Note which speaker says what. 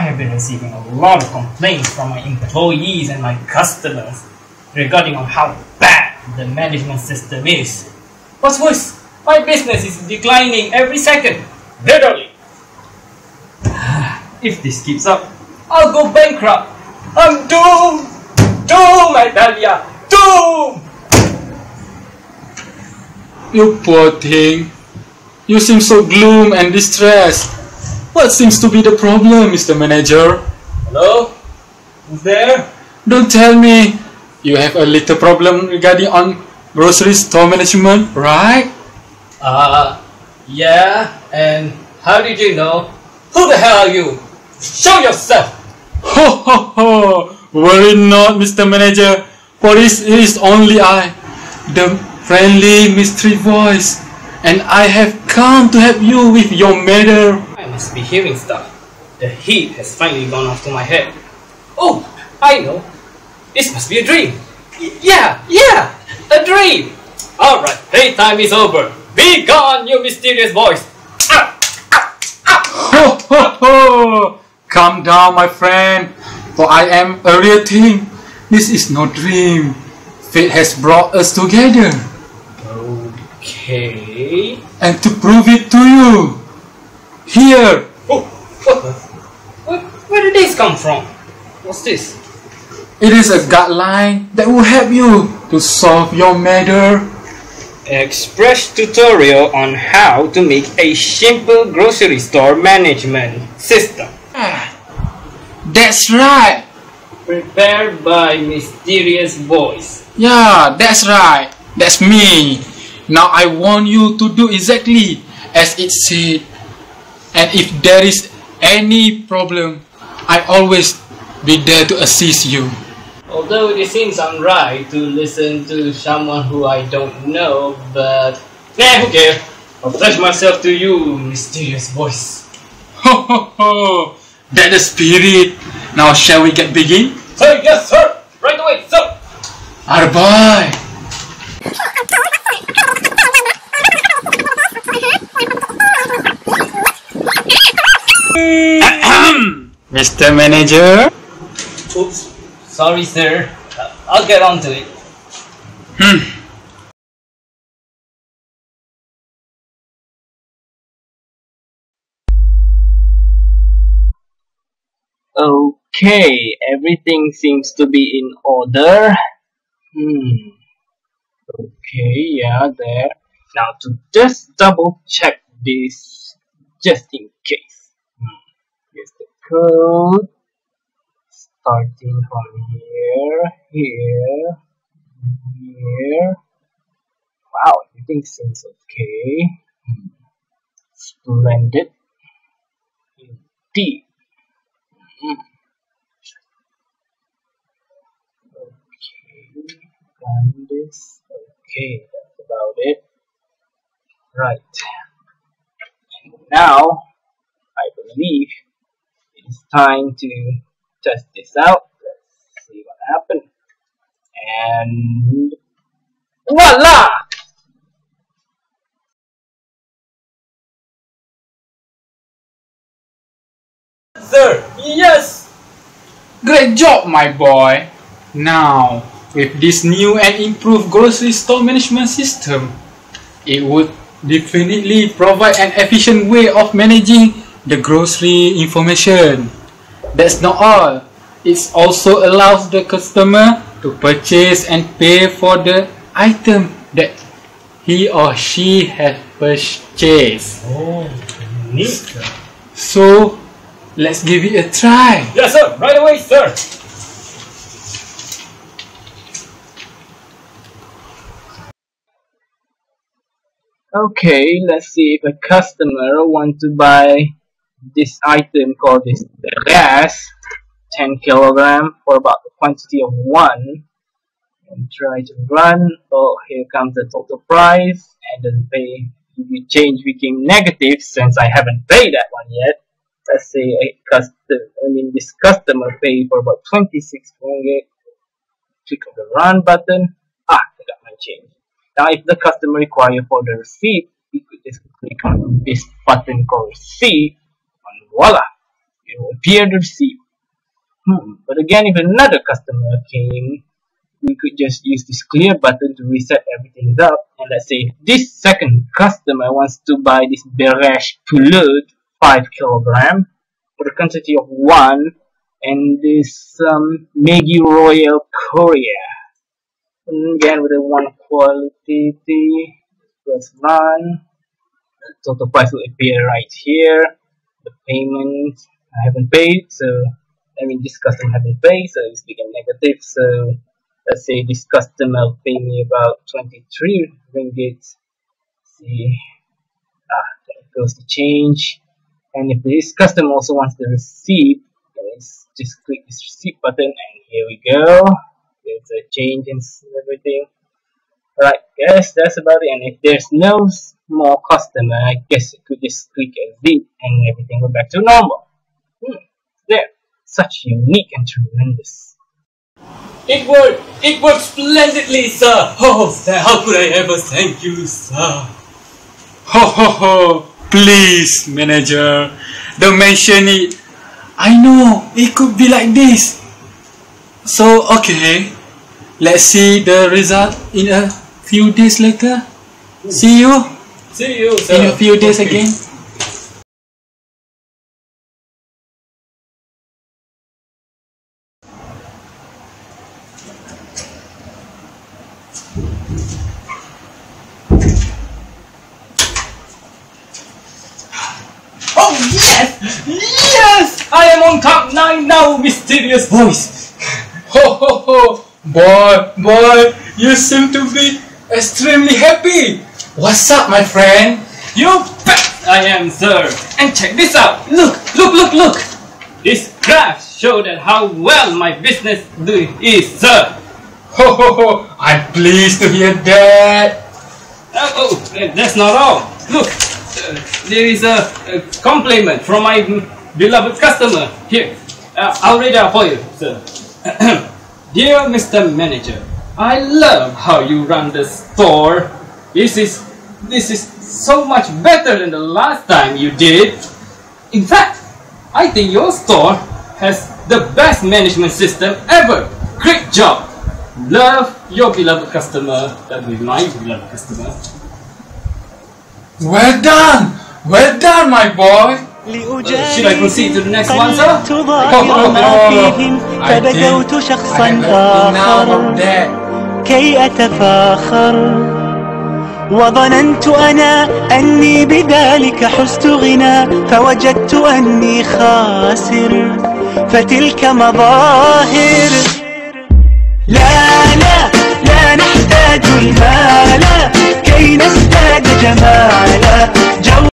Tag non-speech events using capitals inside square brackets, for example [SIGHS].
Speaker 1: I have been receiving a lot of complaints from my employees and my customers regarding on how bad the management system is. What's worse, my business is declining every second, literally. [SIGHS] If this keeps up, I'll go bankrupt. I'm doomed! Doomed, Italia! Doomed!
Speaker 2: You poor thing. You seem so gloom and distressed. What seems to be the problem, Mr. Manager?
Speaker 1: Hello? Who's there?
Speaker 2: Don't tell me you have a little problem regarding on grocery store management, right?
Speaker 1: Uh, yeah, and how did you know? Who the hell are you? Show yourself!
Speaker 2: Ho ho ho! Worry not, Mr. Manager, for this is only I, the friendly mystery voice, and I have come to help you with your matter.
Speaker 1: Must be hearing stuff. The heat has finally gone off to my head. Oh, I know. This must be a dream. Y- yeah, yeah, a dream. All right, playtime is over. Be gone, you mysterious voice. Ah,
Speaker 2: Ho ho ho! Calm down, my friend, for I am a real thing. This is no dream. Fate has brought us together,
Speaker 1: Okay.
Speaker 2: and to prove it to you, here,
Speaker 1: Oh, what? Where, where did this come from? What's this?
Speaker 2: it is a guideline that will help you to solve your matter.
Speaker 1: Express tutorial on how to make a simple grocery store management system.
Speaker 2: Ah, That's right.
Speaker 1: Prepared by mysterious voice.
Speaker 2: Yeah, that's right. That's me. Now I want you to do exactly as it said. And if there is any problem, I always be there to assist you.
Speaker 1: Although it seems unright to listen to someone who I don't know, but nah, who cares? I'll pledge myself to you, mysterious voice.
Speaker 2: Ho ho ho! That the spirit. Now shall we get begin?
Speaker 1: Sir, yes, sir. Right away, sir.
Speaker 2: Arbai! Mr. Manager?
Speaker 1: Oops. Sorry, sir. Uh, I'll get on to it. Okay, everything seems to be in order. Hmm. Okay, yeah, there. Now to just double check this, just in case. Hmm. Here's the code. Starting from here, here, here. Wow, everything seems okay. Splendid. Indeed. Okay, done this. Okay, that's about it. Right. Now, I believe it is time to test this out. Let's see what happens. And voila! Sir, yes!
Speaker 2: Great job, my boy! Now, with this new and improved grocery store management system, it would definitely provide an efficient way of managing the grocery information. That's not all. It also allows the customer to purchase and pay for the item that he or she has purchased.
Speaker 1: Oh, neat.
Speaker 2: So, let's give it a try.
Speaker 1: Yes, sir. Right away, sir. Okay, let's see if a customer want to buy this item called this gas, 10 kilogram for about the quantity of one. And try to run. Oh, here comes the total price, and then pay. The change became negative since I haven't paid that one yet let's say a custom I mean this customer paid for about 26 ringgit click on the run button ah I got my change now if the customer require for the receipt you could just click on this button called receipt voila it will appear the receipt. Hmm. But again, if another customer came, we could just use this clear button to reset everything up. And let's say this second customer wants to buy this Beras Pulut 5 kilogram for the quantity of 1 and this um, Maggi Royal Korea. And again with the 1 quality plus 1. The total price will appear right here. The payment I haven't paid, so I mean this customer haven't paid, so it's become negative. So let's say this customer pay me about 23 ringgit. See, ah, there goes the change. And if this customer also wants the receipt, let's just click this receipt button, and here we go. There's a change and everything. Alright, guys, that's about it. And if there's no more customer, I guess you could just click exit and everything go back to normal. Hmm, there. Such unique and tremendous.
Speaker 2: It worked! It worked splendidly, sir! Oh, sir, how could I ever thank you, sir? Ho ho ho! Please, manager, don't mention it. I know it could be like this. So, okay, let's see the result in a few days later. See you
Speaker 3: See you, sir.
Speaker 2: in a few days
Speaker 3: Okay.
Speaker 2: again.
Speaker 3: Oh yes! Yes! I am on top 9 now, mysterious voice.
Speaker 2: Ho ho ho! Boy, boy, you seem to be extremely happy. What's up, my friend?
Speaker 3: You bet I am, sir. And check this out. Look, look, look, look. This graph that how well my business is, sir.
Speaker 2: Ho ho ho! I'm pleased to hear that.
Speaker 3: Uh, oh, uh, that's not all. Look, uh, there is a, a compliment from my beloved customer. Here, uh, I'll read out for you, sir. [CLEARS THROAT] Dear Mr. Manager, I love how you run the store. This is this is so much better than the last time you did. In fact, I think your store has the best management system ever. Great job. Love your beloved customer. That will be my beloved customer.
Speaker 2: Well done! Well done, my boy!
Speaker 3: Should I proceed to the next one, sir?
Speaker 4: قلت ظاهر ما فيهم
Speaker 2: I think
Speaker 4: فبدوت
Speaker 2: I
Speaker 4: شخصا
Speaker 2: have enough
Speaker 4: آخر
Speaker 2: of that.
Speaker 4: كي أتفاخر وظننت أنا أني بذلك حزت غنى فوجدت أني خاسر. فتلك مظاهر. لا لا لا نحتاج المال. كي نزداد جمالا.